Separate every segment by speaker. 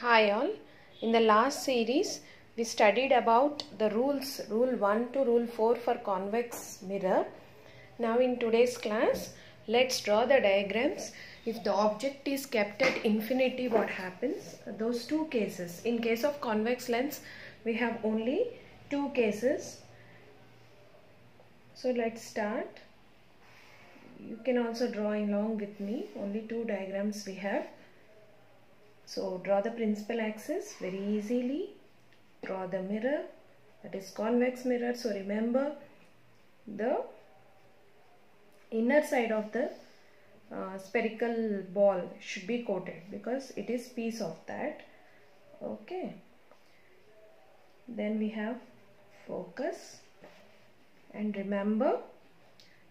Speaker 1: Hi all. In the last series we studied about the rules rule 1 to rule 4 for convex mirror. Now in today's class let's draw the diagrams. If the object is kept at infinity what happens? Those two cases. In case of convex lens we have only two cases. So let's start. You can also draw along with me. Only two diagrams we have. So draw the principal axis very easily. Draw the mirror that is convex mirror. So remember the inner side of the uh, spherical ball should be coated because it is piece of that. Okay. Then we have focus and remember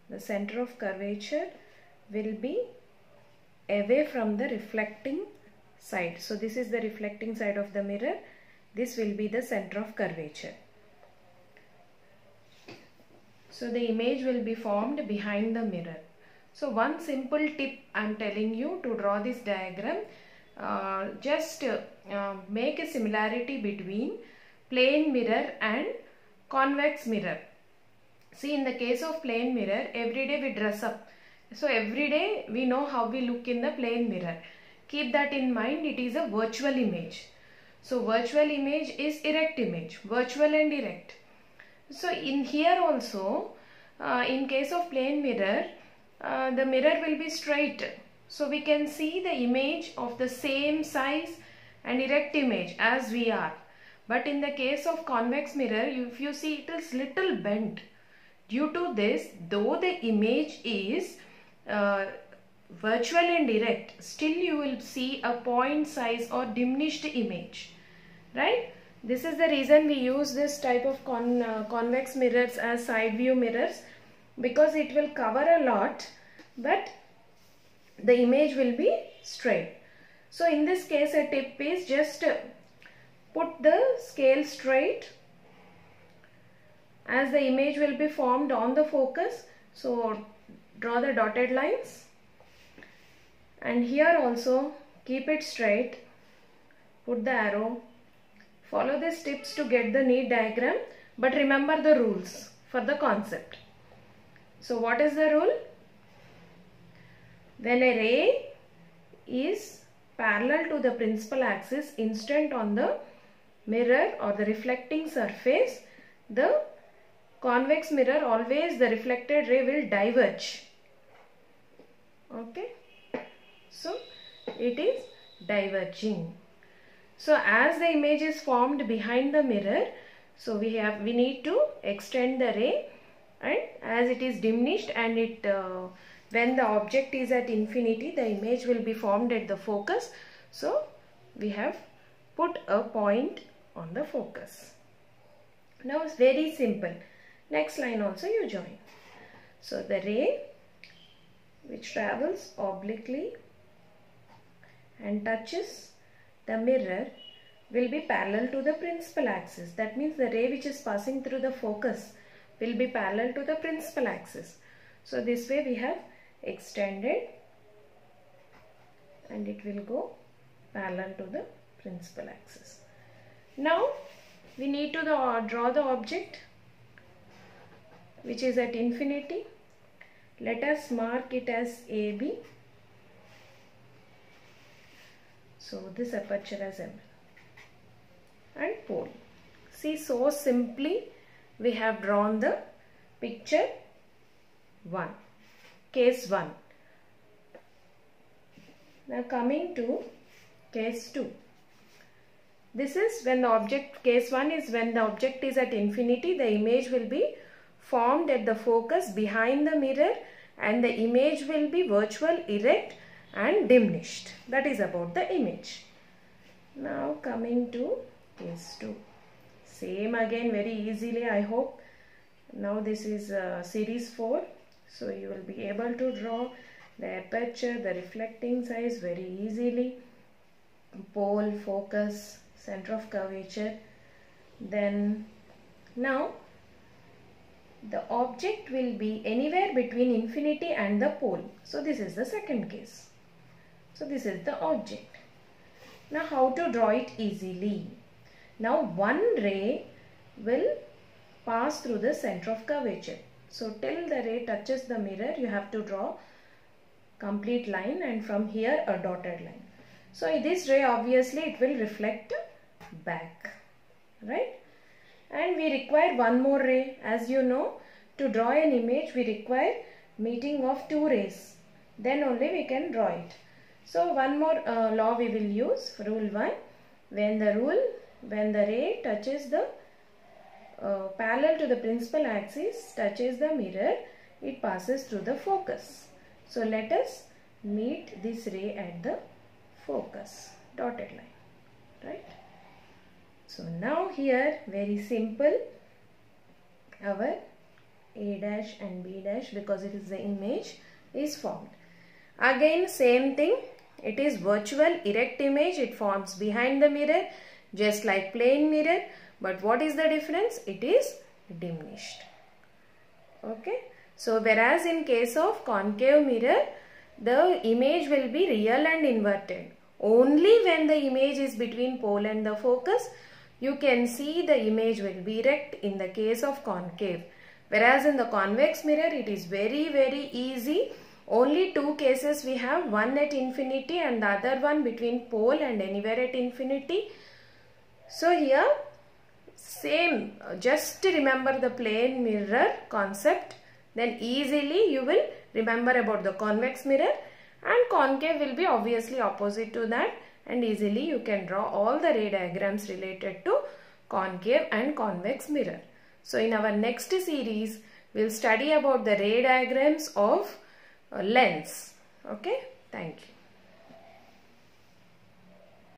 Speaker 1: the center of curvature will be away from the reflecting side. So this is the reflecting side of the mirror. This will be the center of curvature. So the image will be formed behind the mirror. So one simple tip I am telling you to draw this diagram. Uh, just uh, make a similarity between plane mirror and convex mirror. See in the case of plane mirror, every day we dress up. So every day we know how we look in the plane mirror. Keep that in mind, it is a virtual image. So virtual image is erect image, virtual and erect. So in here also, uh, in case of plane mirror, uh, the mirror will be straight. So we can see the image of the same size and erect image as we are. But in the case of convex mirror, if you see it is little bent. Due to this, though the image is uh, virtual and direct, still you will see a point size or diminished image. Right? This is the reason we use this type of con uh, convex mirrors as side view mirrors because it will cover a lot but the image will be straight. So in this case a tip is just put the scale straight as the image will be formed on the focus. So draw the dotted lines and here also keep it straight. Put the arrow. Follow these tips to get the neat diagram but remember the rules for the concept. So what is the rule? When a ray is parallel to the principal axis instant on the mirror or the reflecting surface, the convex mirror always the reflected ray will diverge. Okay. So it is diverging. So as the image is formed behind the mirror, so we have we need to extend the ray and as it is diminished and it uh, when the object is at infinity the image will be formed at the focus. So we have put a point on the focus. Now it's very simple. Next line also you join. So the ray which travels obliquely and touches the mirror will be parallel to the principal axis that means the ray which is passing through the focus will be parallel to the principal axis. So this way we have extended and it will go parallel to the principal axis. Now we need to the, draw the object which is at infinity. Let us mark it as AB. So this aperture as M and pole. See so simply we have drawn the picture 1 case 1 now coming to case 2 this is when the object case 1 is when the object is at infinity the image will be formed at the focus behind the mirror and the image will be virtual erect and diminished. That is about the image. Now coming to case 2 same again very easily I hope. Now this is uh, series 4 so you will be able to draw the aperture the reflecting size very easily. Pole focus center of curvature. Then now the object will be anywhere between infinity and the pole. So this is the second case so this is the object Now how to draw it easily? Now one ray will pass through the center of curvature. So till the ray touches the mirror you have to draw complete line and from here a dotted line. So this ray obviously it will reflect back right and we require one more ray as you know to draw an image we require meeting of two rays then only we can draw it. So one more uh, law we will use rule 1 when the rule when the ray touches the uh, parallel to the principal axis touches the mirror it passes through the focus. So let us meet this ray at the focus dotted line right. So now here very simple our A dash and B dash because it is the image is formed. Again same thing it is virtual erect image. It forms behind the mirror just like plane mirror. But what is the difference? It is diminished. Okay? So whereas in case of concave mirror the image will be real and inverted. Only when the image is between pole and the focus you can see the image will be erect in the case of concave. Whereas in the convex mirror it is very very easy only two cases we have one at infinity and the other one between pole and anywhere at infinity. So here same just remember the plane mirror concept. Then easily you will remember about the convex mirror and concave will be obviously opposite to that. And easily you can draw all the ray diagrams related to concave and convex mirror. So in our next series, we'll study about the ray diagrams of lens. Okay, thank you.